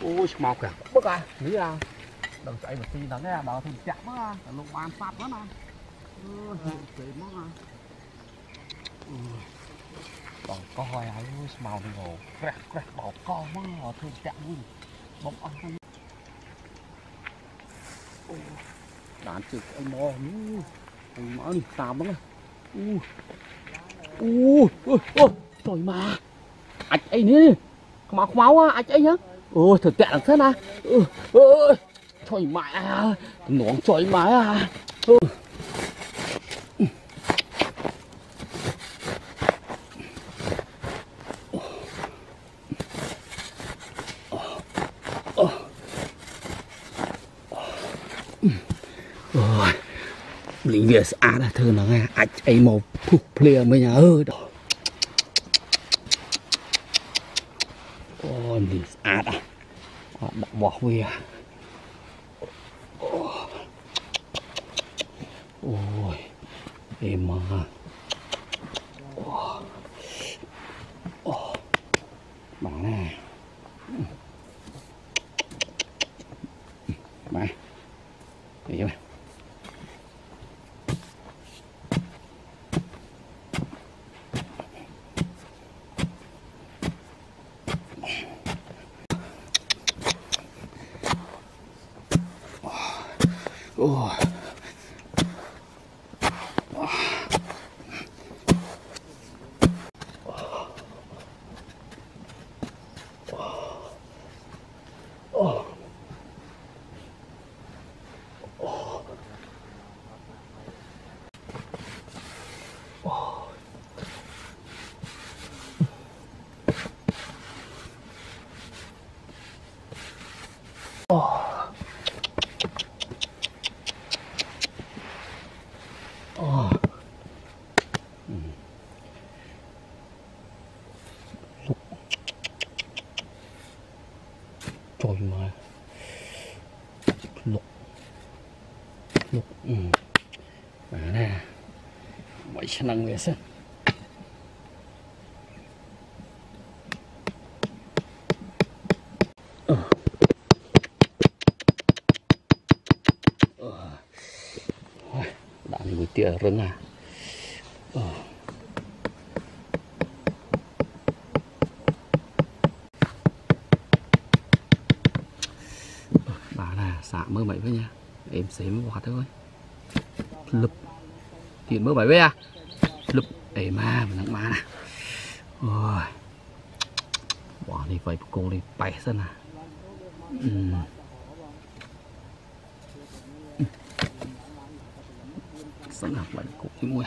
ôi màu kìa. Bức à? Nghĩ à đừng chạy một tí đó nghe đó thì chạm á. Lục bàn sạt mất à còn coi ai màu đi ngủ crack crack bảo co mất ở thương chạm luôn bóng ăn không đàn trực anh អូយធ្វើតាក់ឡើងសិនណាអូយចុយម៉ែទំនងចុយម៉ែអាអូយលីងវាស្អាតណាស់ធ្វើហ្នឹងអាចអីមកពុះភ្លាមិញអើយអូលីងស្អាតណាស់ đã bỏ về ôi em mà. Bạn nè. Bạn Hiểu không? Ôi. Ồ. Ừ. Lúc Trời mà Lúc Lúc ừ. Mà nè Vậy sẽ năng về xem đã đi buổi tỉa rừng à? Ờ. Ờ, bà là xả mơ bảy với nha. Em xém quá thôi. Lụp. Tiền mơ bảy với à? Lụp. Ê ma mà nặng ma nè. Ôi. Bỏ đi vậy cô đi bảy sân à. Ừ. sẵn học vậy cũng chỉ mua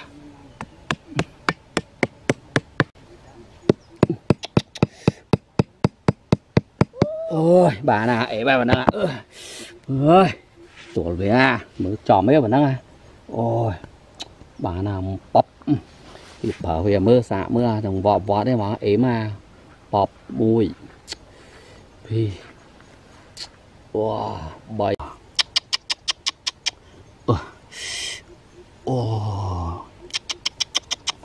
ôi, bà nè, ế bà bà nè. Ơi tuổi về à mới trò mấy bà nè. Ôi, bà nào bọc thì bà về mưa xạ mưa đồng vọt vọt đấy mà, ế mà. Bọc bùi. Vì wow bay Ồ.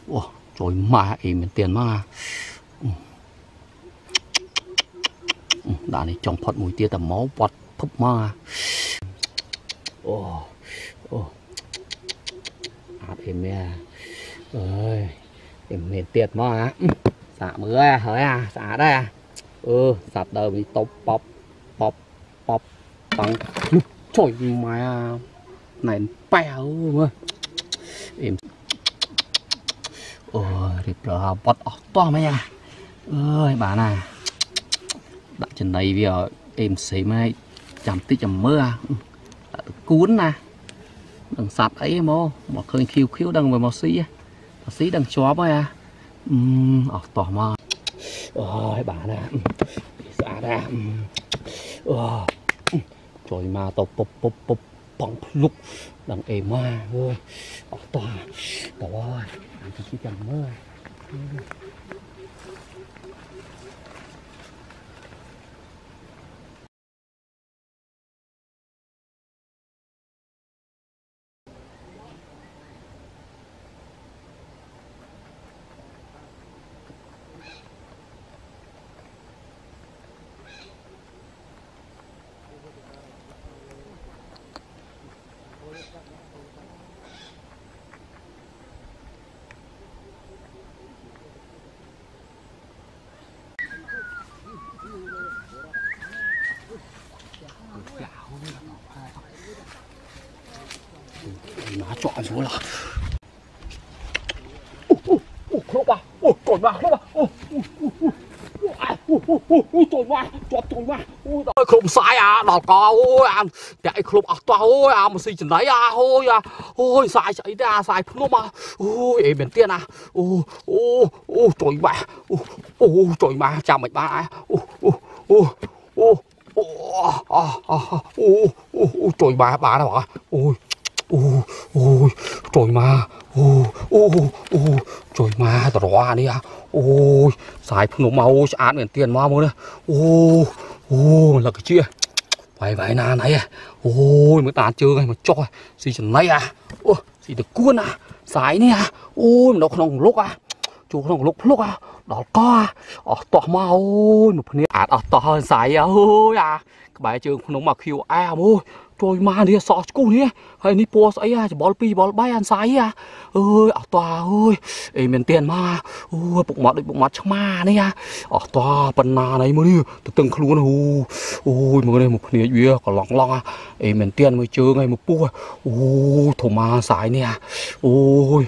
Ồ Trời, mà em mình tiền mà. Ừ. ừ. Đã này, trong phật mùi tia tầm máu bọt phấp mà. Ồ Ồ. À, Áp em mẹ. Ơi Em mình tiệt mà. Xả mưa à hỡi à Xả đây à. Ừ dạ, Sạt đời bị tốc bọc Bọc Bọc Bằng Trời mà Này bèo ơi em. Ôi thì bắt bọt to mấy nha ơi, bà nè. Đặt trên đây bây giờ em xí mấy chầm tí chầm mưa. Cuốn nè. Đằng sạt ấy mô mà khơi khiêu khiêu đằng về màu xí màu xí đằng chó mới à. Ừm ở to mà. Ôi, bà nè. Xả ra. Trời mà tao bụp bụp bụp bóng lúc. Đằng em mà ơi 아빠 너와 안 지키지 않아 là mà, khóc à, à, mà, chọt trồi mà, ôi, sai à, đọt co, ôi, à, chạy khổng à, toa, ôi, à, mà xì chân đấy à, ôi, à, ôi, sai chạy ra, sai phun mà, ôi, em biển à, ô ô ô, trời mà, ô ô trời mà, chào mày ba, à, ôi, អូអូចុយមកអូអូអូចុយមកតរអានេះអូយសាយភ្នំអូស្អាតមែនទានមកមើលនេះអូអូលឹកជាវាយវាយណាណៃអូយមើលតាជើងឲ្យមកចុះស៊ីចំណៃអាអូស៊ីតគួនអាសាយនេះអាអូយមកក្នុងលុកអាជួក្នុងលុកភ្លុកអាដល់កអាអស់តោះមកអូយមកភ្នាក់អាចអស់តោះហើយសាយអូយអាក្បែរជើងភ្នំមក QR អូយ ជួយមកនេះសក់ឆ្កូសនេះហើយនេះពណ៌ស្អីអាច្បល់ពីច្បល់3អានសាយអាអើយអត់តអើយអេមានទៀនមកអូពុកម៉ាត់ដូចពុកម៉ាត់ឆ្មានេះអាអត់តប៉ុណ្ណាណៃមើលនេះទៅតឹងខ្លួនអូអូយមើលនេះមកភ្នែកវាកឡង់ឡង់អាអេមានទៀនមើលជើងហើយមកពោះអូធូម៉ាសាយនេះអាអូយ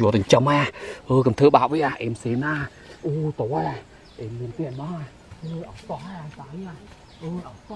យកទៅចាំអាអើកុំធ្វើបាបវិញអាអេមសេមណាអូតើអាអេមមានទៀនមកអើអត់តអាសាយអាអូអត់ត